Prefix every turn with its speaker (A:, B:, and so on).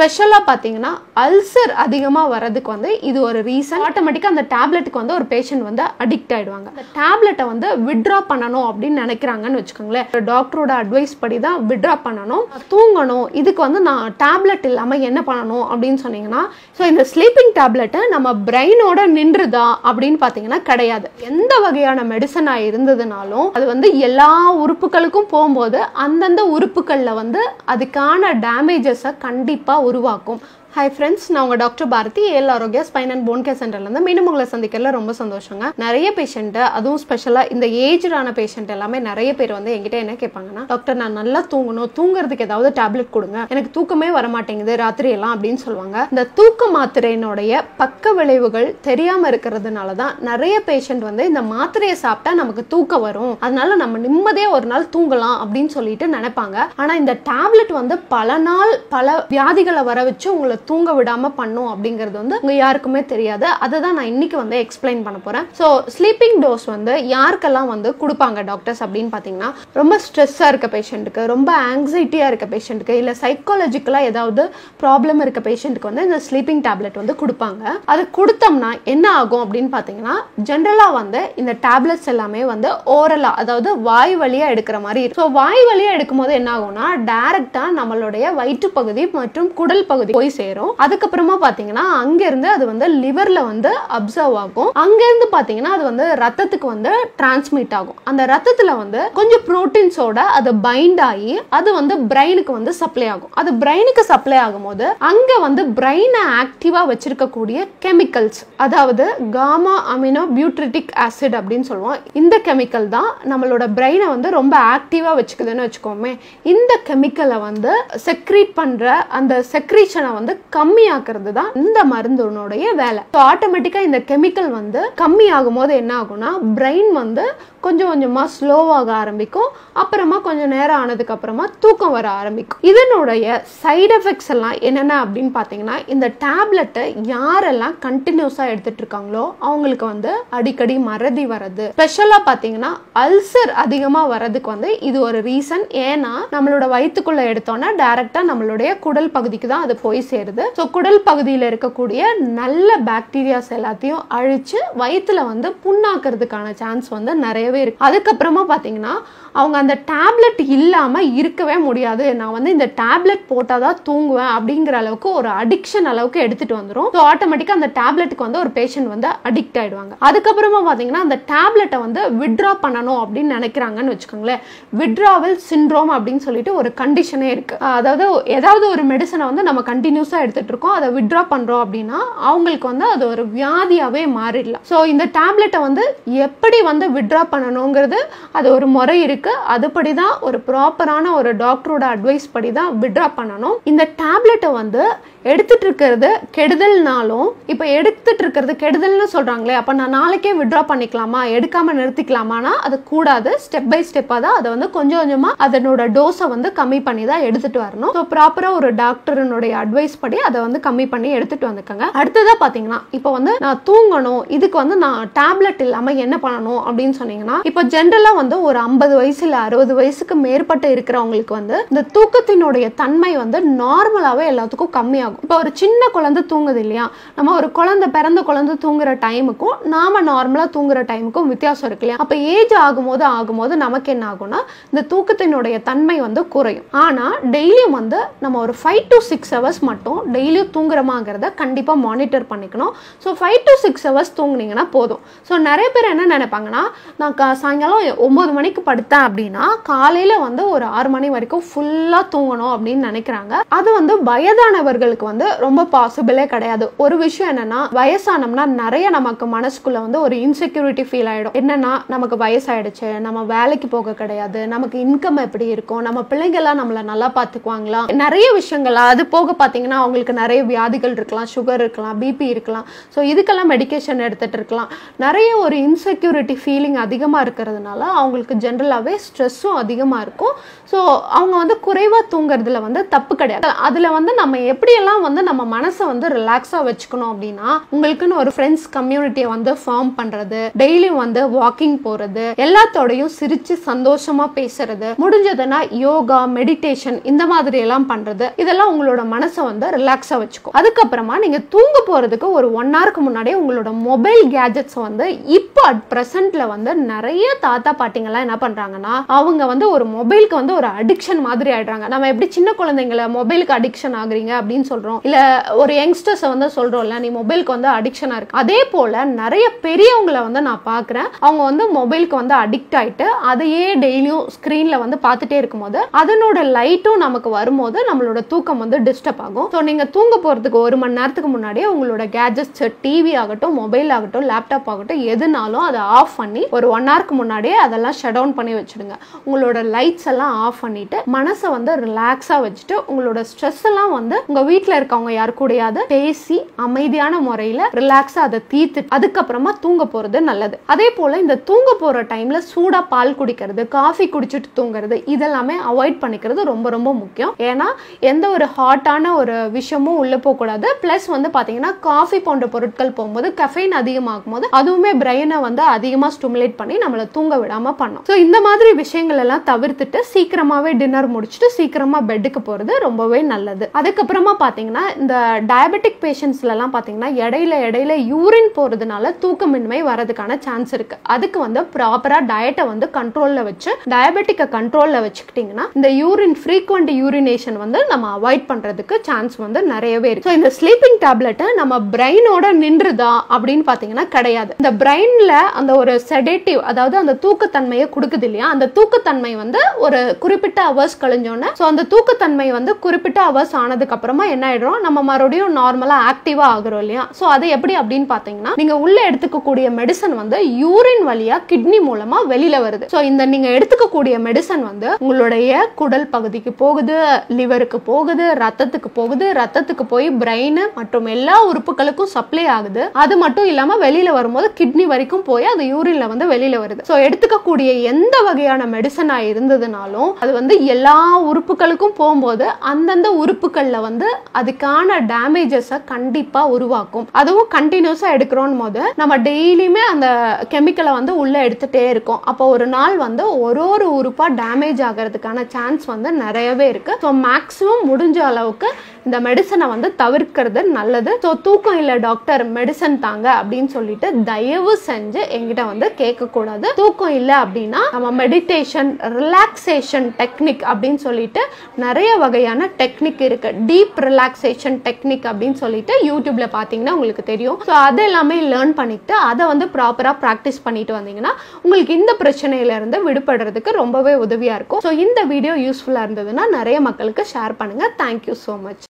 A: ஸ்பெஷலாக பார்த்தீங்கன்னா அல்சர் அதிகமாக வர்றதுக்கு வந்து இது ஒரு ரீசன் ஆட்டோமேட்டிக்காக அந்த டேப்லெட்டுக்கு வந்து ஒரு பேஷண்ட் வந்து அடிக்ட் ஆகிடுவாங்க டேப்லெட்டை வந்து விட்ரா பண்ணணும் அப்படின்னு நினைக்கிறாங்கன்னு வச்சுக்கோங்களேன். டாக்டரோட அட்வைஸ் படி தான் விட்ரா பண்ணணும். தூங்கணும். இதுக்கு வந்து நான் டேப்லெட் இல்லாமல் என்ன பண்ணணும் அப்படின்னு சொன்னீங்கன்னா ஸோ இந்த ஸ்லீப்பிங் டேப்லெட்டு நம்ம பிரெயினோட நின்றுதா அப்படின்னு பார்த்தீங்கன்னா கிடையாது. எந்த வகையான மெடிசனாக இருந்ததுனாலும் அது வந்து எல்லா உறுப்புகளுக்கும் போகும்போது அந்தந்த உறுப்புகளில் வந்து அதுக்கான டேமேஜஸை கண்டிப்பாக உருவாக்கும். ஹாய் ஃப்ரெண்ட்ஸ் நான் உங்கள் டாக்டர் பாரதி. ஏல் Arogya spine and bone care சென்டர்லேருந்து மீண்டும் உங்களை சந்திக்கிறதுல ரொம்ப சந்தோஷங்க. நிறைய பேஷண்ட்டு அதுவும் ஸ்பெஷலாக இந்த ஏஜ்டான பேஷண்ட் எல்லாமே நிறைய பேர் வந்து என்கிட்ட என்ன கேட்பாங்கன்னா டாக்டர் நான் நல்லா தூங்கணும். தூங்குறதுக்கு ஏதாவது டேப்லெட் கொடுங்க. எனக்கு தூக்கமே வர மாட்டேங்குது ராத்திரி எல்லாம் அப்படின்னு சொல்லுவாங்க. இந்த தூக்க மாத்திரையினுடைய பக்க விளைவுகள் தெரியாமல் இருக்கிறதுனால தான் நிறைய பேஷண்ட் வந்து இந்த மாத்திரையை சாப்பிட்டா நமக்கு தூக்கம் வரும். அதனால நம்ம நிம்மதியாக ஒரு நாள் தூங்கலாம் அப்படின்னு சொல்லிட்டு நினைப்பாங்க. ஆனால் இந்த டேப்லெட் வந்து பல நாள் பல வியாதிகளை வர வச்சு உங்களை தூங்க விடாம பண்ணும் அப்படிங்கிறது வந்து உங்க யாருக்குமே தெரியாது. அதை தான் நான் இன்னைக்கு வந்து எக்ஸ்பிளைன் பண்ண போறேன். ஸோ ஸ்லீப்பிங் டோஸ் வந்து யாருக்கெல்லாம் வந்து கொடுப்பாங்க டாக்டர்ஸ் அப்படின்னு பார்த்தீங்கன்னா ரொம்ப ஸ்ட்ரெஸ்ஸாக இருக்க பேஷண்ட்டுக்கு ரொம்ப ஆங்ஸைட்டியாக இருக்க பேஷண்ட்டுக்கு இல்லை சைக்காலஜிக்கலாக ஏதாவது ப்ராப்ளம் இருக்க பேஷண்ட்டுக்கு வந்து இந்த ஸ்லீப்பிங் டேப்லெட் வந்து கொடுப்பாங்க. அது கொடுத்தோம்னா என்ன ஆகும் அப்படின்னு பார்த்தீங்கன்னா ஜென்ரலாக வந்து இந்த டேப்லெட்ஸ் எல்லாமே வந்து ஓரலாக அதாவது வாய் வழியாக எடுக்கிற மாதிரி இருக்கும். ஸோ வாய் வழியாக எடுக்கும்போது என்ன ஆகும்னா டைரெக்டாக நம்மளுடைய வயிற்று பகுதி மற்றும் குடல் பகுதி போய் சேரும். அதுக்கப்புறமா பார்த்தீங்கன்னா அங்கேருந்து அது வந்து லிவரில் வந்து அப்சர்வ் ஆகும். அங்கேருந்து பார்த்தீங்கன்னா அது வந்து ரத்தத்துக்கு வந்து டிரான்ஸ்மிட் ஆகும். அந்த ரத்தத்தில் வந்து கொஞ்சம் ப்ரோட்டீன்ஸோட அது பைண்ட் ஆகி அது வந்து பிரெயினுக்கு வந்து சப்ளை ஆகும். அது பிரெயினுக்கு சப்ளை ஆகும்போது அங்கே வந்து பிரெயினை ஆக்டிவாக வச்சிருக்கக்கூடிய கெமிக்கல்ஸ் அதாவது காமா அமினோ பியூட்ரிட்டிக் ஆசிட் அப்படின்னு சொல்லுவோம். இந்த கெமிக்கல் தான் நம்மளோட பிரெயினை வந்து ரொம்ப ஆக்டிவாக வச்சுக்குதுன்னு வச்சுக்கோமே. இந்த கெமிக்கலை வந்து செக்ரீட் பண்ணுற அந்த செக்ரீஷனை வந்து கம்மியாக்குறது தான் இந்த மருந்துனுடைய வேலை. ஸோ ஆட்டோமேட்டிக்காக இந்த கெமிக்கல் வந்து கம்மி ஆகும்போது என்ன ஆகும்னா பிரெயின் வந்து கொஞ்சம் கொஞ்சமாக ஸ்லோவாக ஆரம்பிக்கும். அப்புறமா கொஞ்சம் நேரம் ஆனதுக்கப்புறமா தூக்கம் வர ஆரம்பிக்கும். இதனுடைய சைடு எஃபெக்ட்ஸ் எல்லாம் என்னென்ன அப்படின்னு பார்த்தீங்கன்னா இந்த டேப்லெட்டை யாரெல்லாம் கண்டினியூஸாக எடுத்துட்டு இருக்காங்களோ அவங்களுக்கு வந்து அடிக்கடி மறதி வர்றது. ஸ்பெஷலாக பார்த்தீங்கன்னா அல்சர் அதிகமாக வர்றதுக்கு வந்து இது ஒரு ரீசன் ஏன்னா நம்மளோட வயிற்றுக்குள்ள எடுத்தோன்னா டேரெக்டாக நம்மளுடைய குடல் பகுதிக்கு தான் அது போய் சேருது. ஸோ குடல் பகுதியில் இருக்கக்கூடிய நல்ல பாக்டீரியாஸ் எல்லாத்தையும் அழிச்சு வயிற்றுல வந்து புண்ணாக்குறதுக்கான சான்ஸ் வந்து நிறைய நிறையவே இருக்கு. அதுக்கப்புறமா பார்த்தீங்கன்னா அவங்க அந்த டேப்லெட் இல்லாமல் இருக்கவே முடியாது. நான் வந்து இந்த டேப்லெட் போட்டால் தான் தூங்குவேன் அப்படிங்கிற அளவுக்கு ஒரு அடிக்ஷன் அளவுக்கு எடுத்துட்டு வந்துடும் ஸோ ஆட்டோமேட்டிக்காக அந்த டேப்லெட்டுக்கு வந்து ஒரு பேஷண்ட் வந்து அடிக்ட் ஆகிடுவாங்க அதுக்கப்புறமா பார்த்தீங்கன்னா அந்த டேப்லெட்டை வந்து விட்ரா பண்ணணும் அப்படின்னு நினைக்கிறாங்கன்னு வச்சுக்கோங்களேன். விட்ராவல் சிண்ட்ரோம் அப்படின்னு சொல்லிட்டு ஒரு கண்டிஷனே இருக்கு. அதாவது ஏதாவது ஒரு மெடிசனை வந்து நம்ம கண்டினியூஸாக எடுத்துட்டு இருக்கோம். அதை விட்ரா பண்ணுறோம் அப்படின்னா அவங்களுக்கு வந்து அது ஒரு வியாதியாகவே மாறிடலாம். ஸோ இந்த டேப்லெட்டை வந்து எப்படி வந்து விட்ரா பண்ணணுங்கிறது அது ஒரு முறை இருக்கு. அதுபடி தான் ஒரு ப்ராப்பரான ஒரு டாக்டரோட அட்வைஸ் படி தான் விட்ரா பண்ணணும். இந்த டேப்லெட்டை வந்து எடுத்துட்டு இருக்கிறது கெடுதல்னாலும் இப்போ எடுத்துட்டு இருக்கிறது கெடுதல்னு சொல்றாங்களே அப்போ நான் நாளைக்கே விட்ரா பண்ணிக்கலாமா? எடுக்காம நிறுத்திக்கலாமானா? அது கூடாது. ஸ்டெப் பை ஸ்டெப்பாக தான் அதை வந்து கொஞ்சம் கொஞ்சமாக அதனோட டோஸை வந்து கம்மி பண்ணி தான் எடுத்துட்டு வரணும். ஸோ ப்ராப்பராக ஒரு டாக்டருனுடைய அட்வைஸ் படி அதை வந்து கம்மி பண்ணி எடுத்துட்டு வந்துக்கோங்க. அடுத்ததாக பார்த்தீங்கன்னா இப்போ வந்து நான் தூங்கணும் இதுக்கு வந்து நான் டேப்லெட் இல்லாமல் என்ன பண்ணணும் அப்படின்னு சொன்னீங்கன்னா இப்போ ஜென்ரலாக வந்து ஒரு ஐம்பது வயசு இல்லை அறுபது வயசுக்கு மேற்பட்டு இருக்கிறவங்களுக்கு வந்து இந்த தூக்கத்தினுடைய தன்மை வந்து நார்மலாகவே எல்லாத்துக்கும் கம்மியாகும். இப்போ ஒரு சின்ன குழந்தை தூங்குது இல்லையா? நம்ம ஒரு குழந்தை பிறந்த குழந்தை தூங்குற டைமுக்கும் நாம நார்மலாக தூங்குற டைமுக்கும் வித்தியாசம் இருக்கு இல்லையா? அப்போ ஏஜ் ஆகும்போது ஆகும்போது நமக்கு என்ன ஆகும்னா இந்த தூக்கத்தினுடைய தன்மை வந்து குறையும். ஆனால் டெய்லியும் வந்து நம்ம ஒரு ஃபைவ் டு சிக்ஸ் ஹவர்ஸ் மட்டும் டெய்லியும் தூங்குறமாங்கிறத கண்டிப்பாக மானிட்டர் பண்ணிக்கணும். So five to six hours தூங்குனீங்கன்னா போதும். ஸோ நிறைய பேர் என்ன நினைப்பாங்கன்னா நான் கா சாயங்காலம் ஒம்பது மணிக்கு படுத்தேன் அப்படின்னா காலையில் வந்து ஒரு ஆறு மணி வரைக்கும் ஃபுல்லாக தூங்கணும் அப்படின்னு நினைக்கிறாங்க. அது வந்து வயதானவர்களுக்கு வந்து ரொம்ப பாசிபிளே கிடையாது. ஒரு விஷயம் என்னன்னா வயசானோம்னா நிறைய நமக்கு மனசுக்குள்ள வந்து ஒரு இன்செக்யூரிட்டி ஃபீல் ஆயிடும். என்னன்னா நமக்கு வயசாயிடுச்சு நம்ம வேலைக்கு போக கிடையாது நமக்கு இன்கம் எப்படி இருக்கும் நம்ம பிள்ளைங்கெல்லாம் நம்மளை நல்லா பார்த்துக்குவாங்களா? நிறைய விஷயங்கள் அது போக பார்த்தீங்கன்னா அவங்களுக்கு நிறைய வியாதிகள் இருக்கலாம் சுகர் இருக்கலாம் பிபி இருக்கலாம். ஸோ இதுக்கெல்லாம் மெடிகேஷன் எடுத்துட்டு இருக்கலாம். நிறைய ஒரு இன்செக்யூரிட்டி ஃபீலிங் அதிகமாக இருக்கிறதுனால அவங்களுக்கு ஜென்ரலாகவே ஸ்ட்ரெஸ்ஸும் அதிகமாக இருக்கும். ஸோ அவங்க வந்து குறைவாக தூங்குறதுல வந்து தப்பு கிடையாது. அதில் வந்து நம்ம எப்படியெல்லாம் எப்படியெல்லாம் வந்து நம்ம மனசை வந்து ரிலாக்ஸாக வச்சுக்கணும் அப்படின்னா உங்களுக்குன்னு ஒரு ஃப்ரெண்ட்ஸ் கம்யூனிட்டியை வந்து ஃபார்ம் பண்ணுறது டெய்லியும் வந்து வாக்கிங் போகிறது எல்லாத்தோடையும் சிரித்து சந்தோஷமா பேசுறது முடிஞ்சதுன்னா யோகா மெடிடேஷன் இந்த மாதிரி எல்லாம் பண்றது இதெல்லாம் உங்களோட மனசை வந்து ரிலாக்ஸாக வச்சுக்கும். அதுக்கப்புறமா நீங்க தூங்க போறதுக்கு ஒரு ஒன் ஹவருக்கு முன்னாடியே உங்களோட மொபைல் கேஜெட்ஸ் வந்து இப்போ அட் ப்ரெசென்ட்ல வந்து நிறைய தாத்தா பாட்டிங்கெல்லாம் என்ன பண்றாங்கன்னா அவங்க வந்து ஒரு மொபைலுக்கு வந்து ஒரு அடிக்ஷன் மாதிரி ஆயிடுறாங்க. நம்ம எப்படி சின்ன குழந்தைங்கள மொபைலுக்கு அடிக்ஷன் ஆகுறீங்க அப்படின்னு சொல்கிறோம் இல்லை ஒரு யங்ஸ்டர்ஸை வந்து சொல்கிறோம்ல நீ மொபைலுக்கு வந்து அடிக்ஷனாக இருக்கு. அதே போல் நிறைய பெரியவங்களை வந்து நான் பார்க்குறேன் அவங்க வந்து மொபைலுக்கு வந்து அடிக்ட் ஆகிட்டு அதையே டெய்லியும் ஸ்க்ரீனில் வந்து பார்த்துட்டே இருக்கும்போது அதனோட லைட்டும் நமக்கு வரும்போது நம்மளோட தூக்கம் வந்து டிஸ்டர்ப் ஆகும். ஸோ நீங்கள் தூங்க போகிறதுக்கு ஒரு மணி நேரத்துக்கு முன்னாடியே உங்களோட கேஜெட்ஸ் டிவி ஆகட்டும் மொபைல் ஆகட்டும் லேப்டாப் ஆகட்டும் எதுனாலும் அதை ஆஃப் பண்ணி ஒரு ஒன் ஹவருக்கு முன்னாடியே அதெல்லாம் ஷட் டவுன் பண்ணி வச்சுடுங்க. உங்களோட லைட்ஸ் எல்லாம் ஆஃப் பண்ணிட்டு மனசை வந்து ரிலாக்ஸாக வச்சுட்டு உங்களோட ஸ்ட்ரெஸ் எல்லாம் வந்து உங்கள் வீட்டில் இருக்கவங்க யாரு கூடயாவது பேசி அமைதியான முறையில் ரிலாக்ஸாக அதை தீர்த்து அதுக்கப்புறமா தூங்க போகிறது நல்லது. அதே போல் இந்த தூங்க போகிற டைமில் சூடாக பால் குடிக்கிறது காஃபி குடிச்சிட்டு தூங்குறது இதெல்லாமே அவாய்ட் பண்ணிக்கிறது ரொம்ப ரொம்ப முக்கியம். ஏன்னா எந்த ஒரு ஹாட்டான ஒரு விஷயமும் உள்ளே போகக்கூடாது ப்ளஸ் வந்து பார்த்தீங்கன்னா காஃபி போன்ற பொருட்கள் போகும்போது கஃபைன் அதிகமாகும் போது அதுவுமே பிரெயினை வந்து அதிகமாக ஸ்டிமுலேட் பண்ணி நம்மளை தூங்க விடாமல் பண்ணும். ஸோ இந்த மாதிரி விஷயங்கள் எல்லாம் தவிர்த்துட்டு சீக்கிரமாகவே டின்னர் முடிச்சுட்டு சீக்கிரமாக பெட்டுக்கு போகிறது ரொம்பவே நல்லது. அதுக்கப்புறமா பார்த்தீங்கன்னா இந்த டயபெட்டிக் பேஷண்ட்ஸ்லலாம் பார்த்தீங்கன்னா இடையில இடையில யூரின் போகிறதுனால தூக்கமின்மை வரதுக்கான சான்ஸ் இருக்கு. அதுக்கு வந்து ப்ராப்பராக டயட்டை வந்து கண்ட்ரோலில் வச்சு டயபெட்டிக்கை கண்ட்ரோலில் வச்சுக்கிட்டிங்கன்னா இந்த யூரின் ஃப்ரீக்வெண்ட் யூரினேஷன் வந்து நம்ம அவாய்ட் பண்ணுறதுக்கு சான்ஸ் வந்து நிறையவே இருக்கு. ஸோ இந்த ஸ்லீப்பிங் டேப்லெட்டை நம்ம பிரெயினோட நின்றுதா அப்படின்னு பார்த்தீங்கன்னா கிடையாது. இந்த பிரெயினில் அந்த ஒரு செடேட்டிவ் அதாவது அந்த தூக்கத்தன்மையை கொடுக்குது இல்லையா அந்த தூக்கத்தன்மை வந்து ஒரு குறிப்பிட்ட அவர்ஸ் கழிஞ்சோன்னே ஸோ அந்த தூக்கத்தன்மை வந்து குறிப்பிட்ட அவர்ஸ் ஆனதுக்கு அப்புறமா என்ன ஆயிடும் நம்ம மறுபடியும் நார்மலாக ஆக்டிவாக ஆகுறோம் இல்லையா? ஸோ அது எப்படி அப்படின்னு பார்த்தீங்கன்னா நீங்கள் உள்ளே எடுத்துக்கக்கூடிய மெடிசன் வந்து யூரின் வழியாக கிட்னி மூலமாக வெளியில் வருது. ஸோ இந்த நீங்கள் எடுத்துக்கக்கூடிய மெடிசன் வந்து உங்களுடைய குடல் பகுதிக்கு போகுது லிவருக்கு போகுது ரத்தத்துக்கு போகுது ரத்தத்துக்கு போய் பிரெயின் மற்றும் எல்லா உறுப்புகளுக்கும் சப்ளை ஆகுது. அது மட்டும் இல்லாமல் வெளியில் வரும்போது கிட்னி வரைக்கும் போய் அது யூரின்ல வந்து வெளியில் வருது. ஸோ எடுத்துக்கக்கூடிய எந்த வகையான மெடிசனாக இருந்ததுனாலும் அது வந்து எல்லா உறுப்புகளுக்கும் போகும்போது அந்தந்த உறுப்புகளில் வந்து அதுக்கான டேமேஜஸை கண்டிப்பாக உருவாக்கும். அதுவும் கண்டினியூஸாக எடுக்கிறோம் போது நம்ம டெய்லியுமே அந்த கெமிக்கலை வந்து உள்ளே எடுத்துகிட்டே இருக்கோம். அப்போ ஒரு நாள் வந்து ஒரு ஒரு உறுப்பாக டேமேஜ் ஆகிறதுக்கான சான்ஸ் வந்து நிறையவே இருக்குது ஸோ மேக்ஸிமம் முடிஞ்ச அளவுக்கு இந்த மெடிசனை வந்து தவிர்க்கிறது நல்லது. ஸோ தூக்கம் இல்லை டாக்டர் மெடிசன் தாங்க அப்படின்னு சொல்லிட்டு தயவு செஞ்சு எங்கிட்ட வந்து கேட்கக்கூடாது. தூக்கம் இல்லை அப்படின்னா நம்ம மெடிடேஷன் ரிலாக்ஸேஷன் டெக்னிக் அப்படின்னு சொல்லிட்டு நிறைய வகையான டெக்னிக் இருக்குது டீப் ரிலாக்ஸேஷன் டெக்னிக் அப்படின்னு சொல்லிட்டு யூடியூப்ல பார்த்தீங்கன்னா உங்களுக்கு தெரியும். ஸோ அது எல்லாமே லேர்ன் பண்ணிட்டு அதை வந்து ப்ராப்பராக ப்ராக்டிஸ் பண்ணிட்டு வந்தீங்கன்னா உங்களுக்கு இந்த பிரச்சனையிலேருந்து விடுபடுறதுக்கு ரொம்பவே உதவியாக இருக்கும். ஸோ இந்த வீடியோ யூஸ்ஃபுல்லாக இருந்ததுன்னா நிறைய மக்களுக்கு ஷேர் பண்ணுங்கள் தேங்க்யூ ஸோ மச்